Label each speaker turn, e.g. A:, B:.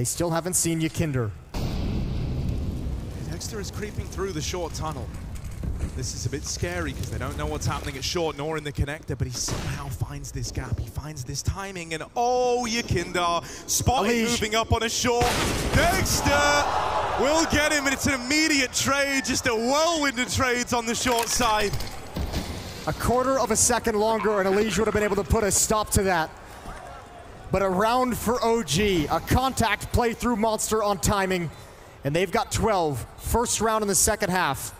A: They still haven't seen you, Kinder.
B: Dexter is creeping through the short tunnel. This is a bit scary because they don't know what's happening at short nor in the connector, but he somehow finds this gap. He finds this timing, and oh, YEKINDAR spotted
A: Alish.
B: moving up on a short. Dexter will get him, and it's an immediate trade, just a whirlwind of trades on the short side.
A: A quarter of a second longer, and Elige would have been able to put a stop to that. But a round for OG, a contact play through Monster on timing, and they've got 12. First round in the second half.